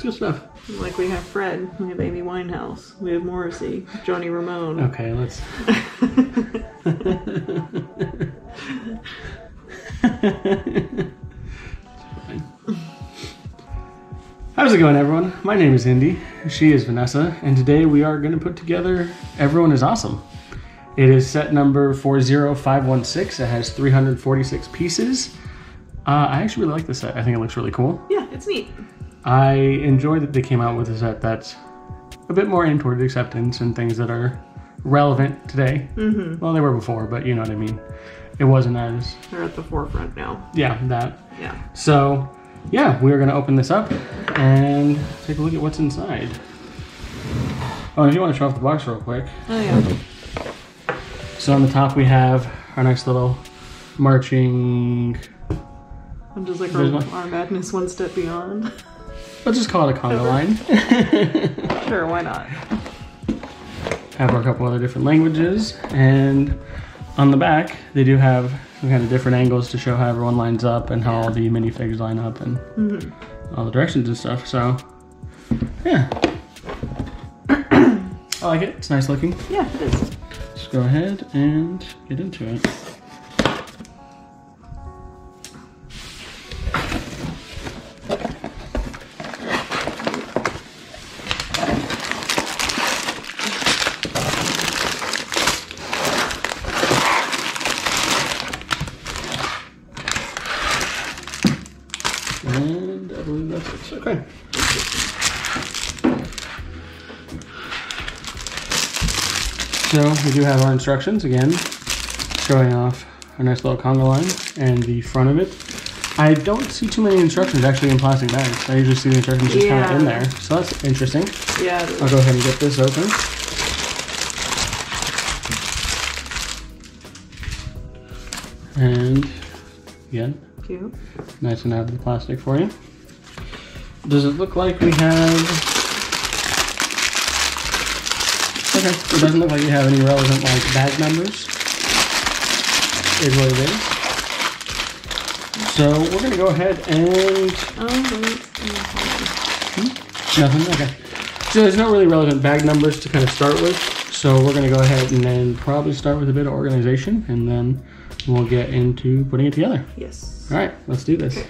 It's good stuff. Like we have Fred, we have Amy Winehouse, we have Morrissey, Johnny Ramone. Okay, let's. How's it going, everyone? My name is Indy. She is Vanessa, and today we are going to put together Everyone is Awesome. It is set number 40516. It has 346 pieces. Uh, I actually really like this set. I think it looks really cool. Yeah, it's neat. I enjoy that they came out with a set that's a bit more aimed toward acceptance and things that are relevant today. Mm-hmm. Well, they were before, but you know what I mean. It wasn't as They're at the forefront now. yeah that. Yeah. So yeah, we are going to open this up and take a look at what's inside. Oh, if you want to show off the box real quick. Oh yeah. So on the top we have our nice little marching. I'm just like our, our madness one step beyond. Let's just call it a conga line. sure, why not? have a couple other different languages and on the back they do have some kind of different angles to show how everyone lines up and how all the minifigs line up and mm-hmm. all the directions and stuff so yeah I like it it's nice looking Yeah, it is. let's go ahead and get into it Okay. So we do have our instructions again, showing off our nice little conga line and the front of it. I don't see too many instructions actually in plastic bags. I usually see the instructions just kind of in there. So that's interesting. Yeah. I'll go ahead and get this open. And again, Cute. nice and out of the plastic for you. Does it look like we have? Okay, it doesn't look like you have any relevant like bag numbers. Is what it is. So we're gonna go ahead and Oh, wait. Nothing? Okay. So there's no really relevant bag numbers to kind of start with. So we're going to go ahead and then probably start with a bit of organization and then we'll get into putting it together. Yes. All right, let's do this. Okay,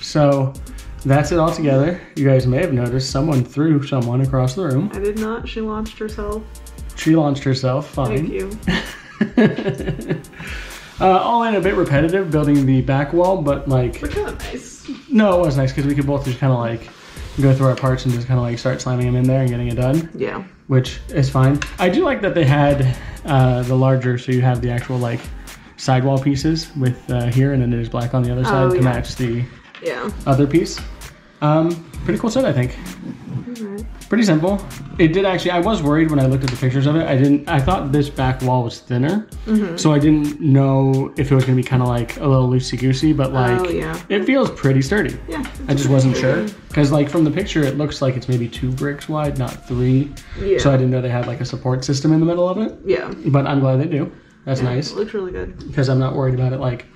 so that's it all together. You guys may have noticed someone threw someone across the room. I did not. She launched herself. She launched herself. Fine. Thank you. uh, all in a bit repetitive, building the back wall, but like, But kind of nice. no, it was nice because we could both just kind of like go through our parts and just kind of like start slamming them in there and getting it done, Yeah. which is fine. I do like that they had uh, the larger, so you have the actual like sidewall pieces with uh, here, and then there's black on the other side Oh, to yeah. match the Yeah. other piece. Um, pretty cool set, I think. Alright. Pretty simple. It did actually. I was worried when I looked at the pictures of it. I didn't. I thought this back wall was thinner, Mm-hmm. so I didn't know if it was going to be kind of like a little loosey goosey. But like, oh yeah. it feels pretty sturdy. Yeah. I just wasn't sure because like from the picture, it looks like it's maybe two bricks wide, not three. Yeah. So I didn't know they had like a support system in the middle of it. yeah. But I'm glad they do. That's Yeah, nice It looks really good. because I'm not worried about it like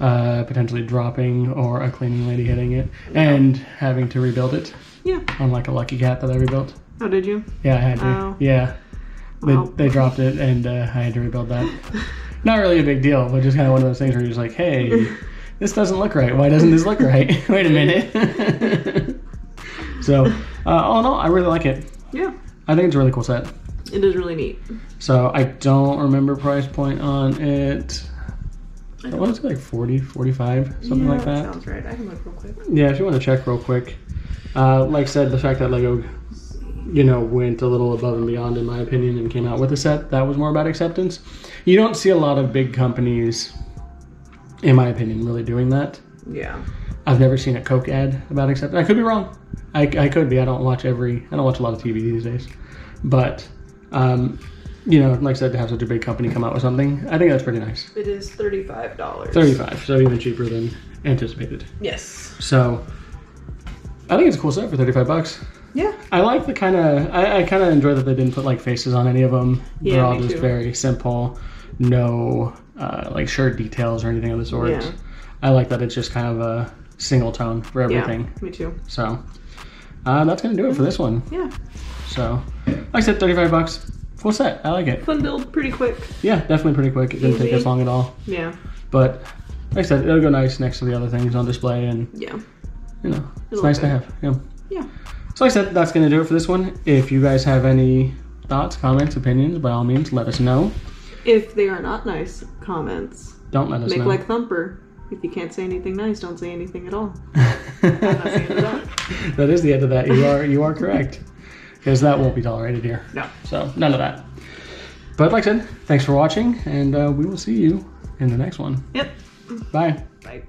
uh, potentially dropping or a cleaning lady hitting it and having to rebuild it. Yeah. Unlike a lucky cat that I rebuilt. Oh, did you? Yeah, I had to. Oh. Yeah. They, they dropped it and uh, I had to rebuild that. Not really a big deal, but just kind of one of those things where you're just like, hey, this doesn't look right. Why doesn't this look right? Wait a minute. so, uh, all in all, I really like it. Yeah. I think it's a really cool set. It is really neat. So, I don't remember price point on it. I I want to say like 40, 45, something yeah, like that. Sounds right. I can look real quick. Yeah, if you want to check real quick. Uh, like I said, the fact that Lego, you know, went a little above and beyond, in my opinion, and came out with a set that was more about acceptance. You don't see a lot of big companies, in my opinion, really doing that. Yeah. I've never seen a Coke ad about acceptance. I could be wrong. I, I could be. I don't watch every. I don't watch a lot of TV these days, but. Um, you know, like I said, to have such a big company come out with something, I think that's pretty nice. It is thirty-five dollars. 35, so even cheaper than anticipated. Yes. So, I think it's a cool set for 35 bucks. Yeah. I like the kind of I, I kind of enjoy that they didn't put like faces on any of them. Yeah, They're all just too. very simple, no uh, like shirt details or anything of the sort. Yeah. I like that it's just kind of a single tone for everything. Yeah. Me too. So uh, that's gonna do it for this one. Yeah. So like I said, 35 bucks, full set. I like it. Fun build. Pretty quick. Yeah, definitely pretty quick. It didn't take Easy. us long at all. Yeah. But like I said, it'll go nice next to the other things on display, and Yeah. you know, it's nice to have. Yeah. Yeah. So like I said, that's going to do it for this one. If you guys have any thoughts, comments, opinions, by all means, let us know. If they are not nice comments, Don't let us know. make know. like Thumper. If you can't say anything nice, don't say anything at all. That's the end of that. that is the end of that. You are you are correct. Because that won't be tolerated here. No. So none of that. But like I said, thanks for watching, and uh, we will see you in the next one. Yep. Bye. Bye.